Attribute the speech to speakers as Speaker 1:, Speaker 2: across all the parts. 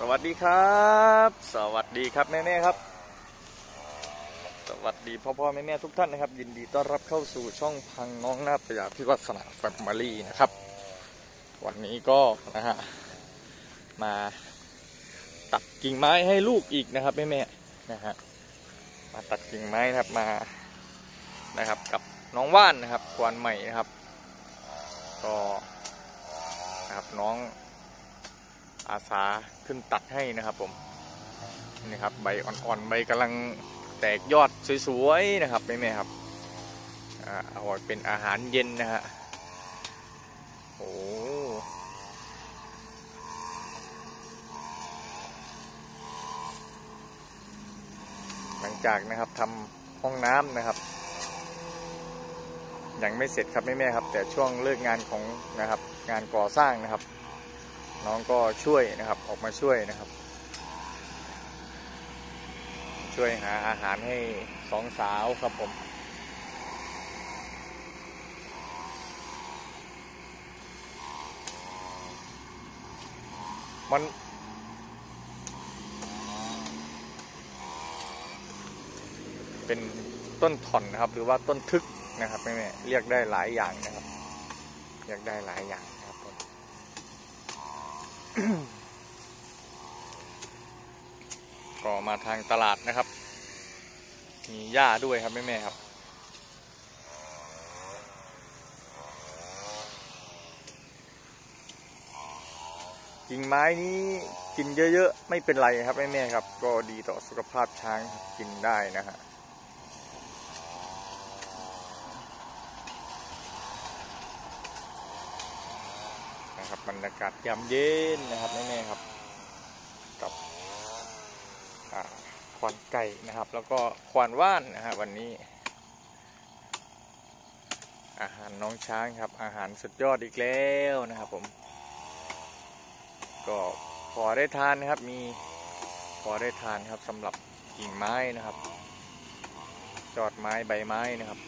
Speaker 1: สวัสดีครับ สวัสดีครับแม่ๆครับ สวัสดีพ่อพ่อแม่แม่ๆทุกท่านนะครับ ยินดีต้อนรับเข้าสู่ช่องพังน้องนาตยาพิวัฒนาแฟมิลี่นะครับ วันนี้ก็นะฮะมาตัดกิ่งไม้ให้ลูกอีกนะครับแม่ๆนะฮะมาตัดกิ่งไม้นะครับมานะครับกับน้องว่านนะครับควันใหม่นะครับ ก็นะครับน้อง อาสาขึ้นตัดให้นะครับผมนี่ครับใบอ่อนๆใบกำลังแตกยอดสวยๆนะครับแม่ๆครับอาเอาไว้เป็นอาหารเย็นนะฮะโอ้หลังจากนะครับทำห้องน้ำนะครับ ยังไม่เสร็จครับแม่ๆครับ แต่ช่วงเลิกงานของนะครับ งานก่อสร้างนะครับ น้องก็ช่วยนะครับออกมาช่วยนะครับ ช่วยหาอาหารให้สองสาวครับผมมันเป็นต้นถ่อนนะครับ หรือว่าต้นทึกนะครับแม่เรียกได้หลายอย่างนะครับ เรียกได้หลายอย่าง ก็มาทางตลาดนะครับ มีหญ้าด้วยครับแม่แม่ ๆ ครับ กิ่งไม้นี้กินเยอะ ๆ ไม่เป็นไรครับ แม่แม่ๆครับ ก็ดีต่อสุขภาพช้างกินได้นะฮะ นะครั บรรยากาศยามเย็นนะครับแม่ๆครับ กับควานไก่นะครับ แล้วก็ควานว่านนะฮะวันนี้ อาหารน้องช้างครับ อาหารสุดยอดอีกแล้วนะครับผม ก็พอได้ทานนะครับ มีพอได้ทานครับสำหรับกิ่งไม้นะครับยอดไม้ใบไม้นะครับ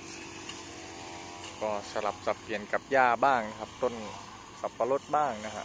Speaker 1: ก็สลับสับเปลี่ยนกับหญ้าบ้างครับต้น สับปะรดบ้างนะฮะ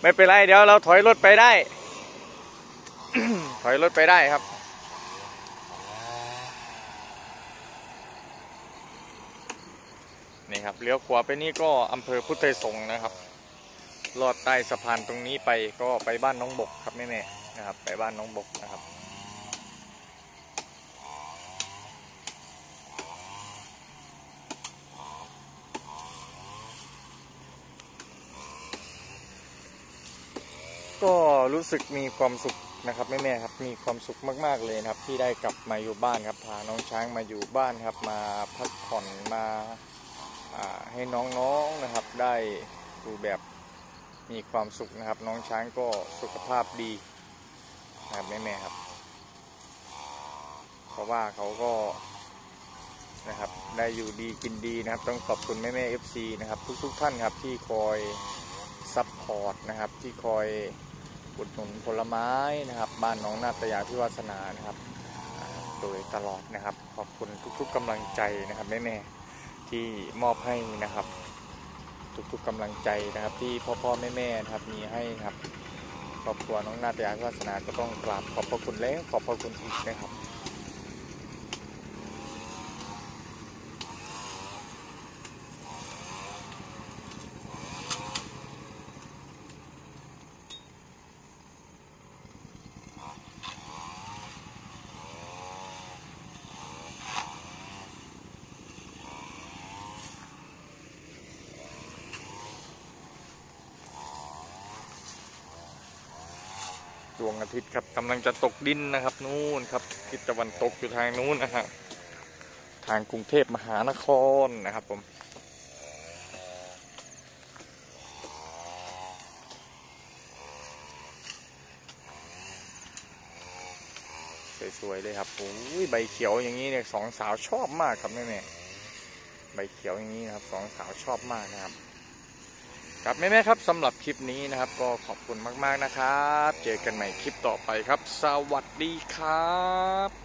Speaker 1: ไม่เป็นไรเดี๋ยวเราถอยรถไปได้ ถอยรถไปได้ครับ นี่ครับเลี้ยวขวาไปนี่ก็อำเภอพุทธไทยสงนะครับลอดใต้สะพานตรงนี้ไปก็ไปบ้านน้องบกครับแม่ๆนะครับ ไปบ้านน้องบกนะครับ ก็รู้สึกมีความสุขนะครับแม่ๆครับมีความสุขมากๆเลยนะครับ ที่ได้กลับมาอยู่บ้านครับพาน้องช้างมาอยู่บ้านครับ มาพักผ่อนมาให้น้องๆนะครับ ได้ดูแบบมีความสุขนะครับ น้องช้างก็สุขภาพดีนะครับแม่ๆครับ เพราะว่าเขาก็นะครับได้อยู่ดีกินดีนะครับ ต้องขอบคุณแม่ๆ FC นะครับ ทุกๆท่านครับที่คอยsupport นะครับที่คอย อุดหนุนผลไม้นะครับ บ้านน้องนาตยาพิวาสนานะครับ โดยตลอดนะครับ ขอบคุณทุกๆกำลังใจนะครับแม่ๆที่มอบให้นะครับ ทุกๆกำลังใจนะครับที่พ่อๆแม่ๆนะครับมีให้ครับครอบครัวน้องนาตยาพิวาสนาก็ต้องกราบขอบพระคุณแล้วขอบพระคุณอีกนะครับ ดวงอาทิตย์ครับกำลังจะตกดินนะครับ นู่นครับทิศตะวันตกอยู่ทางนู้นนะฮะทางกรุงเทพมหานครนะครับผมสวยๆเลยครับโอ้ยใบเขียวอย่างนี้เนี่ยสองสาวชอบมากครับแม่แม่ใบเขียวอย่างนี้นะครับสองสาวชอบมากนะครับ ครับแม่ๆครับสำหรับคลิปนี้นะครับ ก็ขอบคุณมากๆนะครับ เจอกันใหม่คลิปต่อไปครับ สวัสดีครับ